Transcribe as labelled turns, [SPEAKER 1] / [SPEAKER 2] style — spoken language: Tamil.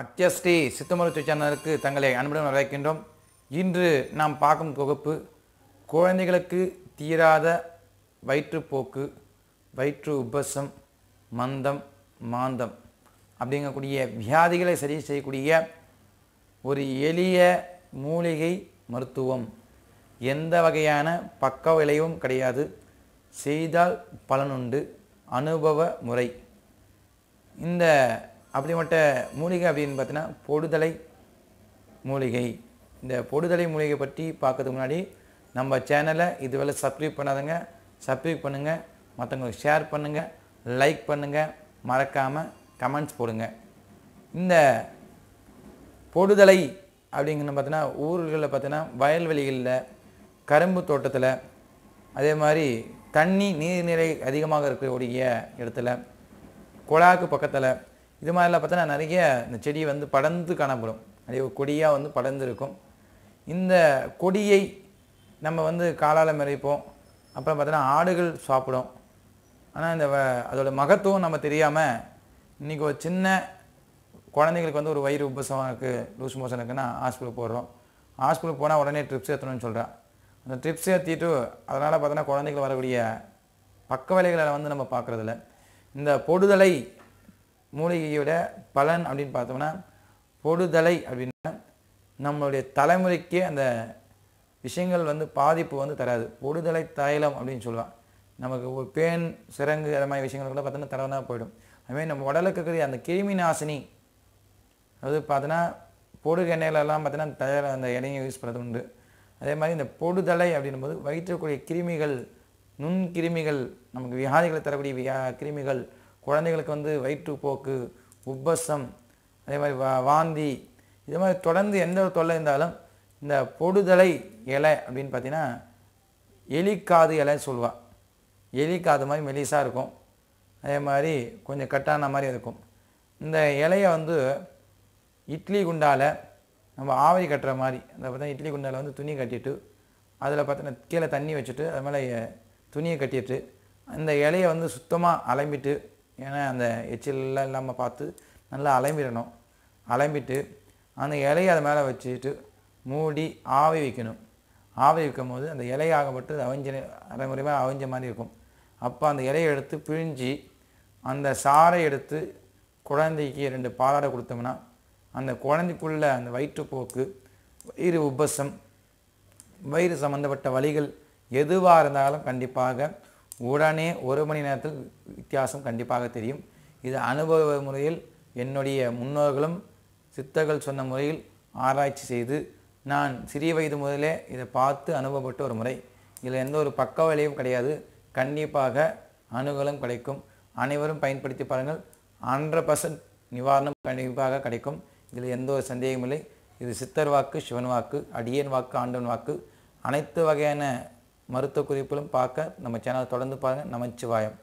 [SPEAKER 1] அத்தியஸ்ரீ சித்த மருத்துவ சேனலுக்கு தங்களை அன்புடன் வரவேற்கின்றோம். இன்று நாம் பார்க்கும் தொகுப்பு குழந்தைகளுக்கு தீராத வயிற்றுப்போக்கு வயிற்று உபசம் மந்தம் மாந்தம் அப்படிங்கக்கூடிய வியாதிகளை சரி செய்யக்கூடிய ஒரு எளிய மூலிகை மருத்துவம். எந்த வகையான பக்க விளைவும் கிடையாது. செய்தால் பலனுண்டு அனுபவ முறை. இந்த அப்படிப்பட்ட மூலிகை அப்படின்னு பார்த்தீங்கன்னா பொடுதலை மூலிகை. இந்த பொடுதலை மூலிகை பற்றி பார்க்கறதுக்கு முன்னாடி நம்ம சேனலை இதுவரை சப்ஸ்கிரைப் பண்ணாதங்க. சப்ஸ்கிரைப் பண்ணுங்கள் மற்றவங்களுக்கு ஷேர் பண்ணுங்கள் லைக் பண்ணுங்கள் மறக்காமல் கமெண்ட்ஸ் போடுங்க. இந்த பொடுதலை அப்படிங்கன்னு பார்த்தீங்கன்னா ஊர்களில் பார்த்தீங்கன்னா வயல்வெளிகளில் கரும்பு தோட்டத்தில் அதே மாதிரி தண்ணி நீர்நிலை அதிகமாக இருக்கக்கூடிய இடத்துல குழாக்கு பக்கத்தில் இது மாதிரிலாம் பார்த்தோன்னா நிறைய இந்த செடி வந்து படர்ந்து காணப்படும். நிறைய கொடியாக வந்து படர்ந்து இருக்கும் இந்த கொடியை நம்ம வந்து காலால் மிரைப்போம் அப்புறம் பார்த்தோன்னா ஆடுகள் சாப்பிடும். ஆனால் இந்த வ- மகத்துவம் நம்ம தெரியாமல் இன்றைக்கி ஒரு சின்ன குழந்தைங்களுக்கு வந்து ஒரு வயிறு உபசம் இருக்குது லூஸ் மோஷன் இருக்குன்னா ஹாஸ்பிட்டல் போடுறோம் ஹாஸ்பிட்டல் போனால் உடனே ட்ரிப்ஸ் ஏற்றணும்னு சொல்கிறேன் அந்த ட்ரிப்ஸ் ஏற்றிட்டு அதனால் பார்த்தோன்னா குழந்தைகள் வரக்கூடிய பக்க வேலைகளை வந்து நம்ம பார்க்குறதில்ல. இந்த பொடுதலை மூலிகையோட பலன் அப்படின்னு பார்த்தோம்னா பொடுதலை அப்படின்னா நம்மளுடைய தலைமுறைக்கே அந்த விஷயங்கள் வந்து பாதிப்பு வந்து தராது. பொடுதலை தைலம் அப்படின்னு சொல்லுவான் நமக்கு ஒரு பேன் சிறங்கு அது மாதிரி விஷயங்கள் கூட பார்த்தோன்னா தரவனா போயிடும். அதுமாதிரி நம்ம உடலுக்கு இருக்கிற அந்த கிருமி நாசினி அதாவது பார்த்தோன்னா பொடுகு எண்ணெயிலெல்லாம் பார்த்தோன்னா தயார் அந்த எண்ணெயை யூஸ் பண்ணுறது உண்டு. அதே மாதிரி இந்த பொடுதலை அப்படின்னும்போது வயிற்றுக்கூடிய கிருமிகள் நுண்கிருமிகள் நமக்கு வியாதிகளை தரக்கூடிய வியா கிருமிகள் குழந்தைகளுக்கு வந்து வயிற்றுப்போக்கு உப்பசம் அதே மாதிரி வா வாந்தி இது மாதிரி தொடர்ந்து எந்த ஒரு தொல்லை இருந்தாலும் இந்த பொடுதலை இலை அப்படின்னு பார்த்தீங்கன்னா எலிக்காது இலைன்னு சொல்லுவாள் எலிக்காது மாதிரி மெலிசாக இருக்கும். அதே மாதிரி கொஞ்சம் கட்டான மாதிரி இருக்கும். இந்த இலையை வந்து இட்லி குண்டால் நம்ம ஆவரி கட்டுற மாதிரி அதை பார்த்தா இட்லி குண்டால வந்து துணி கட்டிட்டு அதில் பார்த்தீங்கன்னா கீழே தண்ணி வச்சுட்டு அது மேலே துணியை கட்டிட்டு அந்த இலையை வந்து சுத்தமாக அலம்பிட்டு ஏன்னா அந்த எச்சிலெலாம் இல்லாமல் பார்த்து நல்லா அலம்பிடணும். அலம்பிட்டு அந்த இலையை அது மேலே வச்சுட்டு மூடி ஆவி வைக்கணும். ஆவி வைக்கும் போது அந்த இலையாகப்பட்டு அவிஞ்ச அரைமுறையாக அவிஞ்ச மாதிரி இருக்கும். அப்போ அந்த இலையை எடுத்து பிழிஞ்சி அந்த சாறை எடுத்து குழந்தைக்கு ரெண்டு பாலாடை கொடுத்தோம்னா அந்த குழந்தைக்குள்ள அந்த வயிற்றுப்போக்கு வயிறு உபசம் வயிறு சம்மந்தப்பட்ட வழிகள் எதுவாக இருந்தாலும் கண்டிப்பாக உடனே ஒரு மணி நேரத்தில் வித்தியாசம் கண்டிப்பாக தெரியும். இது அனுபவ முறையில் என்னுடைய முன்னோர்களும் சித்தர்கள் சொன்ன முறையில் ஆராய்ச்சி செய்து நான் சிறிய வயது முதலே இதை பார்த்து அனுபவப்பட்ட ஒரு முறை. இதில் எந்த ஒரு பக்க விளைவும் கிடையாது. கண்டிப்பாக அணுகலும் கிடைக்கும். அனைவரும் பயன்படுத்தி பாருங்கள். ஹண்ட்ரட் பர்சன்ட் நிவாரணம் கண்டிப்பாக கிடைக்கும். இதில் எந்த ஒரு சந்தேகமும் இல்லை. இது சித்தர் வாக்கு சிவன் வாக்கு அடியன் வாக்கு ஆண்டவன் வாக்கு. அனைத்து வகையான மருத்துவ குறிப்பிலும் பார்க்க நம்ம சேனலை தொடர்ந்து பாருங்கள் நமச்சிவாயம்.